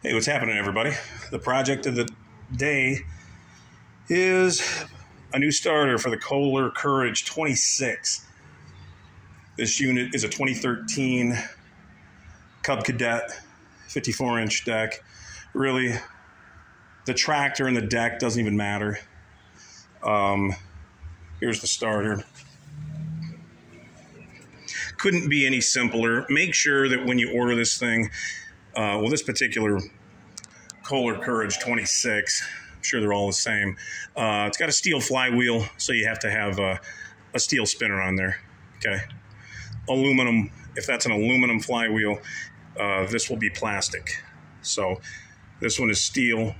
Hey, what's happening, everybody? The project of the day is a new starter for the Kohler Courage 26. This unit is a 2013 Cub Cadet 54 inch deck. Really, the tractor and the deck doesn't even matter. Um, here's the starter. Couldn't be any simpler. Make sure that when you order this thing, uh, well, this particular Kohler Courage 26, I'm sure they're all the same. Uh, it's got a steel flywheel, so you have to have a, a steel spinner on there. Okay. Aluminum, if that's an aluminum flywheel, uh, this will be plastic. So this one is steel,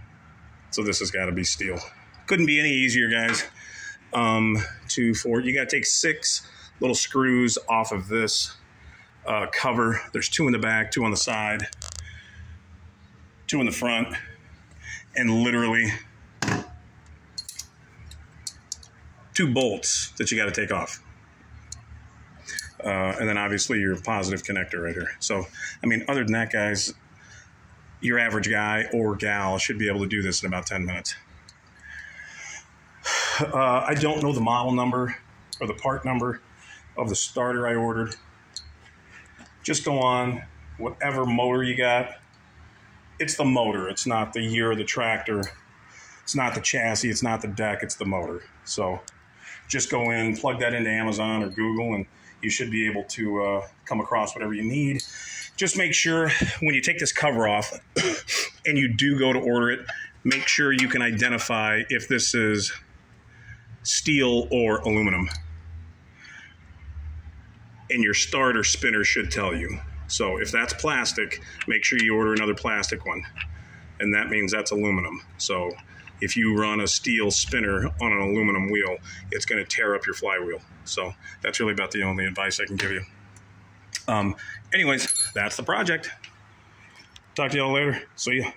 so this has got to be steel. Couldn't be any easier, guys. Um, two, four, you got to take six little screws off of this uh, cover. There's two in the back, two on the side two in the front, and literally two bolts that you got to take off. Uh, and then obviously your positive connector right here. So, I mean, other than that, guys, your average guy or gal should be able to do this in about 10 minutes. Uh, I don't know the model number or the part number of the starter I ordered. Just go on whatever motor you got it's the motor. It's not the year of the tractor. It's not the chassis. It's not the deck. It's the motor. So just go in, plug that into Amazon or Google, and you should be able to uh, come across whatever you need. Just make sure when you take this cover off and you do go to order it, make sure you can identify if this is steel or aluminum. And your starter spinner should tell you. So if that's plastic, make sure you order another plastic one. And that means that's aluminum. So if you run a steel spinner on an aluminum wheel, it's going to tear up your flywheel. So that's really about the only advice I can give you. Um, anyways, that's the project. Talk to y'all later. See ya.